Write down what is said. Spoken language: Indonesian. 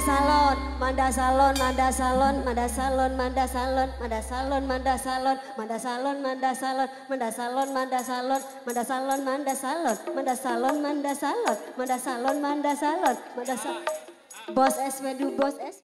salon, manda salon, manda salon, manda salon, manda salon, manda salon, manda salon, manda salon, manda salon, manda salon, manda salon, manda salon, manda salon, manda salon, manda salon, manda salon, manda salon, manda salon. Bos SW du bos S.